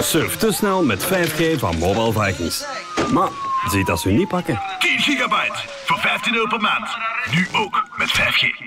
Surf te snel met 5G van Mobile Vikings. Maar ziet als u niet pakken. 10 gigabyte voor 15 euro per maand. Nu ook met 5G.